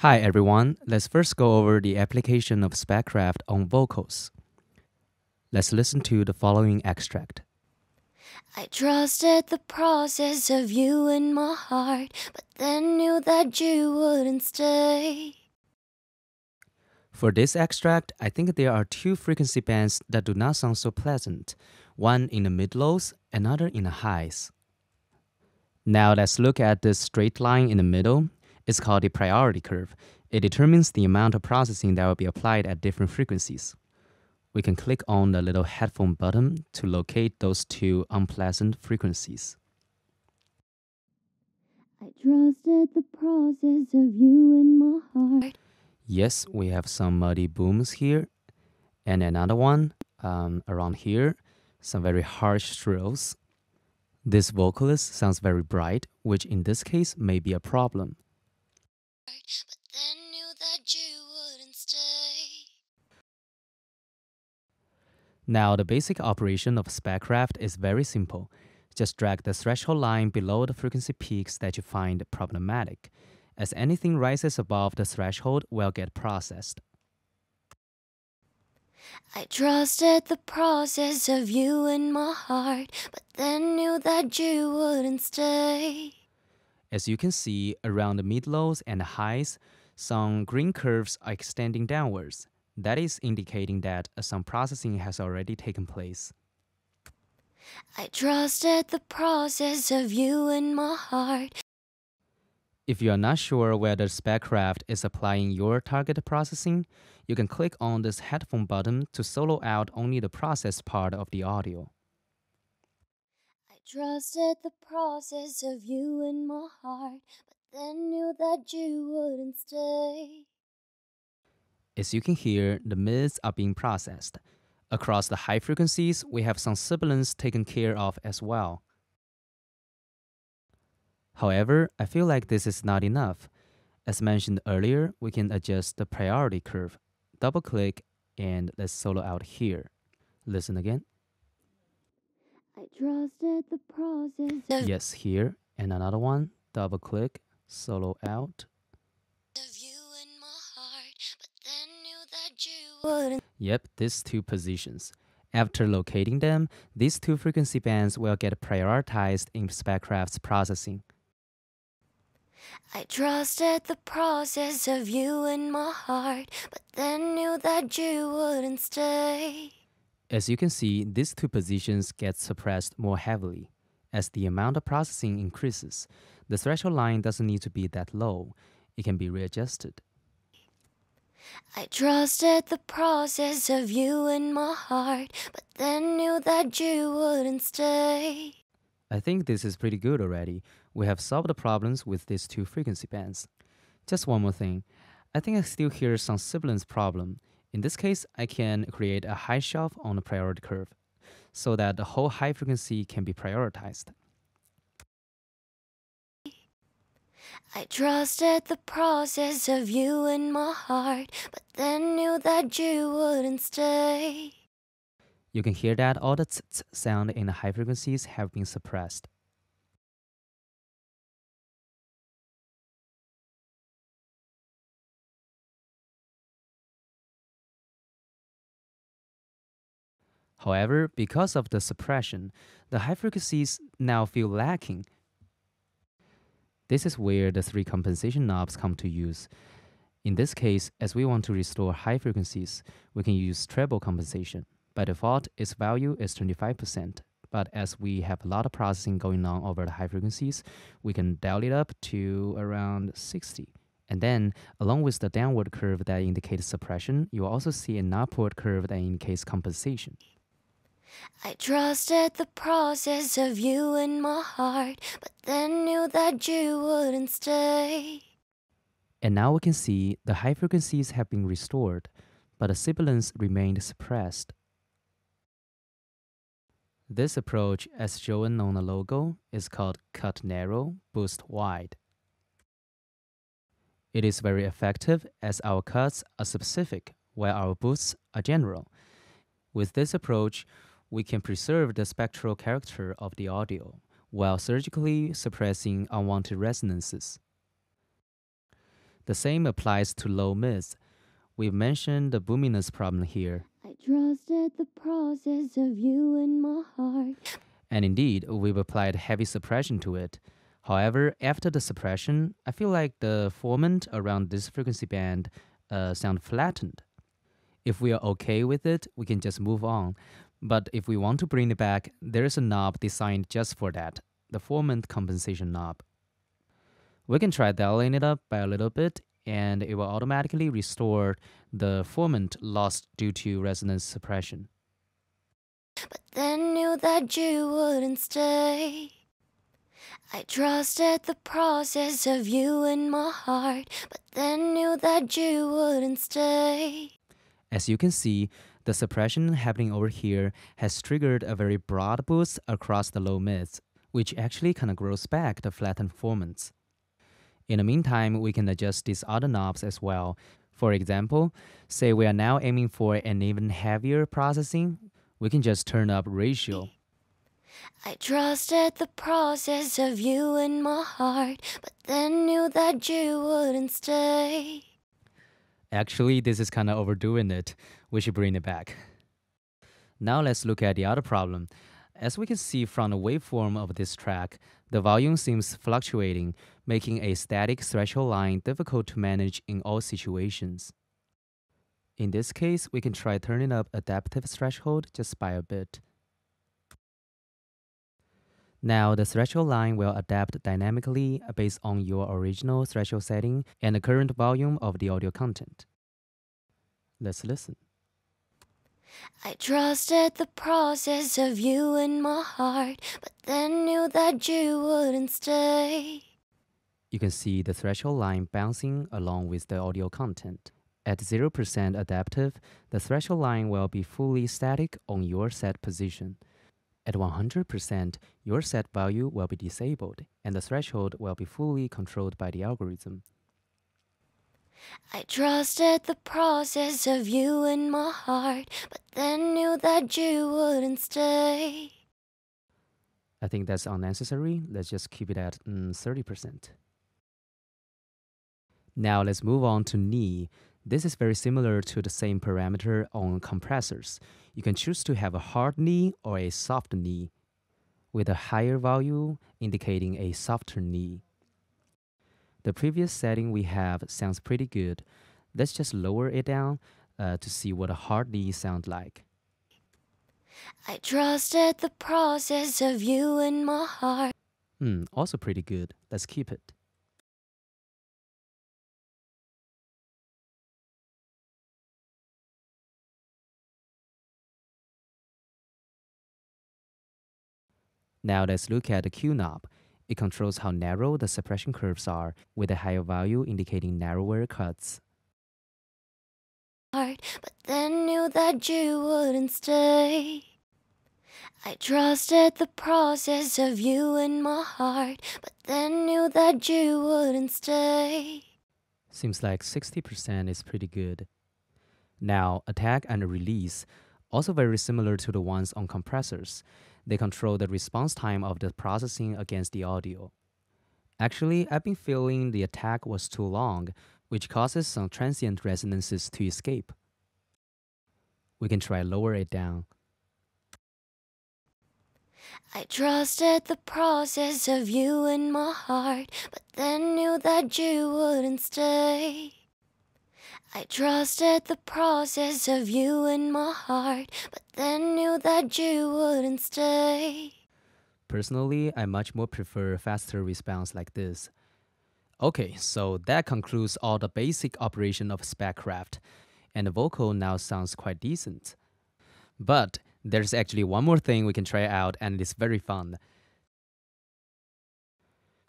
Hi everyone, let's first go over the application of SpecCraft on vocals. Let's listen to the following extract. I trusted the process of you in my heart, but then knew that you wouldn't stay. For this extract, I think there are two frequency bands that do not sound so pleasant, one in the mid-lows, another in the highs. Now let's look at this straight line in the middle. It's called the priority curve. It determines the amount of processing that will be applied at different frequencies. We can click on the little headphone button to locate those two unpleasant frequencies. I trusted the process of you in my heart. Yes, we have some muddy booms here, and another one um, around here, some very harsh shrills. This vocalist sounds very bright, which in this case may be a problem. But then knew that you wouldn't stay. Now, the basic operation of SpecCraft is very simple. Just drag the threshold line below the frequency peaks that you find problematic, as anything rises above the threshold will get processed. I trusted the process of you in my heart, but then knew that you wouldn't stay. As you can see, around the mid-lows and the highs, some green curves are extending downwards. That is indicating that uh, some processing has already taken place. I trusted the process of you in my heart. If you are not sure whether SpecCraft is applying your target processing, you can click on this headphone button to solo out only the processed part of the audio. Trusted the process of you in my heart, but then knew that you wouldn't stay. As you can hear, the mids are being processed. Across the high frequencies, we have some sibilants taken care of as well. However, I feel like this is not enough. As mentioned earlier, we can adjust the priority curve. Double click and let's solo out here. Listen again. I trusted the process Yes, here. And another one. Double click, solo out. of you in my heart, but then knew that you wouldn't. Yep, these two positions. After locating them, these two frequency bands will get prioritized in SpecCraft's processing. I trusted the process of you in my heart, but then knew that you wouldn't stay. As you can see, these two positions get suppressed more heavily. As the amount of processing increases, the threshold line doesn't need to be that low. It can be readjusted. I trusted the process of you in my heart, but then knew that you wouldn't stay. I think this is pretty good already. We have solved the problems with these two frequency bands. Just one more thing. I think I still hear some sibilance problem. In this case, I can create a high shelf on the priority curve so that the whole high frequency can be prioritized. I trusted the process of you in my heart, but then knew that you wouldn't stay. You can hear that all the tsk sound in the high frequencies have been suppressed. However, because of the suppression, the high frequencies now feel lacking. This is where the three compensation knobs come to use. In this case, as we want to restore high frequencies, we can use treble compensation. By default, its value is 25%, but as we have a lot of processing going on over the high frequencies, we can dial it up to around 60. And then, along with the downward curve that indicates suppression, you will also see an upward curve that indicates compensation. I trusted the process of you in my heart, but then knew that you wouldn't stay. And now we can see the high frequencies have been restored, but the sibilance remained suppressed. This approach, as shown on the logo, is called cut narrow, boost wide. It is very effective as our cuts are specific, while our boosts are general. With this approach, we can preserve the spectral character of the audio while surgically suppressing unwanted resonances. The same applies to low mids. We've mentioned the boominess problem here. I trusted the process of you in my heart. And indeed, we've applied heavy suppression to it. However, after the suppression, I feel like the formant around this frequency band uh, sound flattened. If we are okay with it, we can just move on. But if we want to bring it back, there is a knob designed just for that, the formant compensation knob. We can try dialing it up by a little bit and it will automatically restore the formant lost due to resonance suppression. But then knew that you wouldn't stay. I trusted the process of you in my heart, but then knew that you wouldn't stay. As you can see, the suppression happening over here has triggered a very broad boost across the low mids, which actually kind of grows back the flattened formants. In the meantime, we can adjust these other knobs as well. For example, say we are now aiming for an even heavier processing, we can just turn up ratio. I trusted the process of you in my heart, but then knew that you wouldn't stay. Actually, this is kind of overdoing it. We should bring it back. Now let's look at the other problem. As we can see from the waveform of this track, the volume seems fluctuating, making a static threshold line difficult to manage in all situations. In this case, we can try turning up adaptive threshold just by a bit. Now, the threshold line will adapt dynamically based on your original threshold setting and the current volume of the audio content. Let's listen. I trusted the process of you in my heart, but then knew that you wouldn't stay. You can see the threshold line bouncing along with the audio content. At 0% adaptive, the threshold line will be fully static on your set position. At 100%, your set value will be disabled and the threshold will be fully controlled by the algorithm. I trusted the process of you in my heart, but then knew that you wouldn't stay. I think that's unnecessary. Let's just keep it at mm, 30%. Now let's move on to knee. This is very similar to the same parameter on compressors. You can choose to have a hard knee or a soft knee, with a higher value indicating a softer knee. The previous setting we have sounds pretty good. Let's just lower it down uh, to see what a hard knee sounds like. I trusted the process of you in my heart. Hmm, also pretty good. Let's keep it. Now let's look at the Q knob. It controls how narrow the suppression curves are, with a higher value indicating narrower cuts. Heart, But then knew that you wouldn't stay. I trusted the process of you in my heart, but then knew that you wouldn't stay. Seems like 60% is pretty good. Now, attack and release, also very similar to the ones on compressors. They control the response time of the processing against the audio. Actually, I've been feeling the attack was too long, which causes some transient resonances to escape. We can try lower it down. I trusted the process of you in my heart, but then knew that you wouldn't stay. I trusted the process of you in my heart, but then knew that you wouldn't stay. Personally, I much more prefer faster response like this. Okay, so that concludes all the basic operation of SpecCraft, and the vocal now sounds quite decent. But there's actually one more thing we can try out, and it's very fun.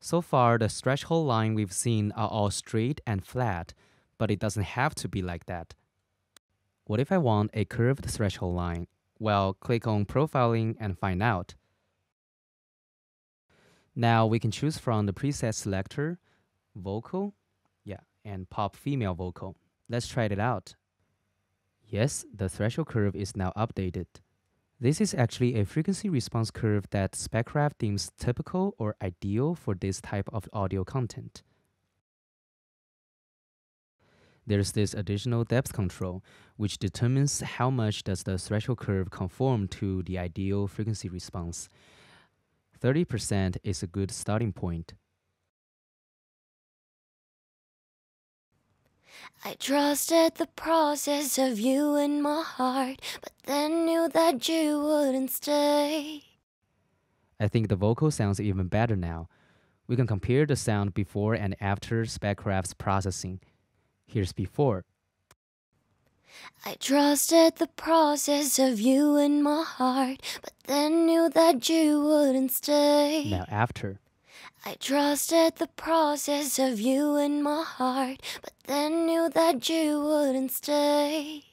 So far, the threshold line we've seen are all straight and flat, but it doesn't have to be like that. What if I want a curved threshold line? Well, click on Profiling and find out. Now we can choose from the preset selector, Vocal, yeah, and Pop Female Vocal. Let's try it out. Yes, the threshold curve is now updated. This is actually a frequency response curve that SpecCraft deems typical or ideal for this type of audio content. There's this additional depth control, which determines how much does the threshold curve conform to the ideal frequency response. 30% is a good starting point. I trusted the process of you in my heart, but then knew that you wouldn't stay. I think the vocal sounds even better now. We can compare the sound before and after SpecCraft's processing. Here's before. I trusted the process of you in my heart, but then knew that you wouldn't stay. Now after. I trusted the process of you in my heart, but then knew that you wouldn't stay.